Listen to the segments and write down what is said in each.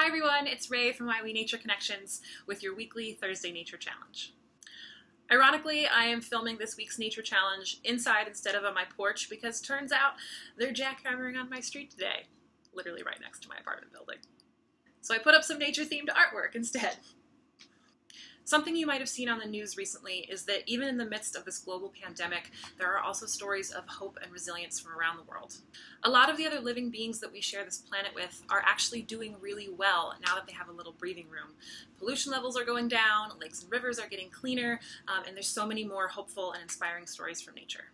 Hi everyone, it's Ray from Wee Nature Connections with your weekly Thursday Nature Challenge. Ironically, I am filming this week's Nature Challenge inside instead of on my porch because turns out they're jackhammering on my street today, literally right next to my apartment building. So I put up some nature-themed artwork instead. Something you might have seen on the news recently is that even in the midst of this global pandemic, there are also stories of hope and resilience from around the world. A lot of the other living beings that we share this planet with are actually doing really well now that they have a little breathing room. Pollution levels are going down, lakes and rivers are getting cleaner, um, and there's so many more hopeful and inspiring stories from nature.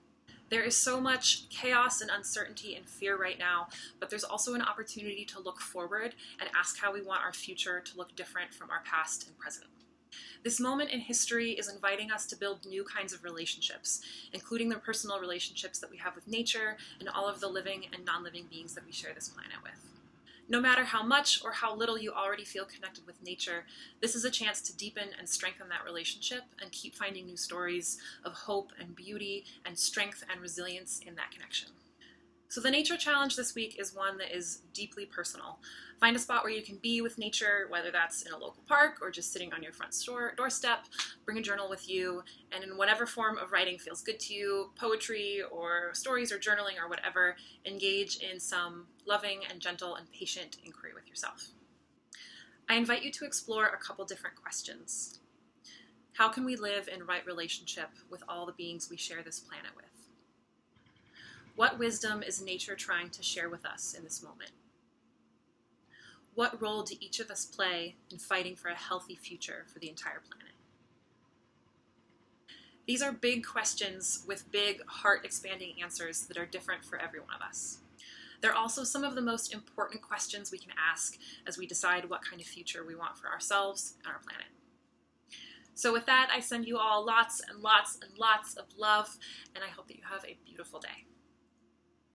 There is so much chaos and uncertainty and fear right now, but there's also an opportunity to look forward and ask how we want our future to look different from our past and present. This moment in history is inviting us to build new kinds of relationships, including the personal relationships that we have with nature and all of the living and non living beings that we share this planet with. No matter how much or how little you already feel connected with nature, this is a chance to deepen and strengthen that relationship and keep finding new stories of hope and beauty and strength and resilience in that connection. So the nature challenge this week is one that is deeply personal. Find a spot where you can be with nature, whether that's in a local park or just sitting on your front store, doorstep. Bring a journal with you, and in whatever form of writing feels good to you, poetry or stories or journaling or whatever, engage in some loving and gentle and patient inquiry with yourself. I invite you to explore a couple different questions. How can we live in right relationship with all the beings we share this planet with? What wisdom is nature trying to share with us in this moment? What role do each of us play in fighting for a healthy future for the entire planet? These are big questions with big, heart expanding answers that are different for every one of us. They're also some of the most important questions we can ask as we decide what kind of future we want for ourselves and our planet. So, with that, I send you all lots and lots and lots of love, and I hope that you have a beautiful day.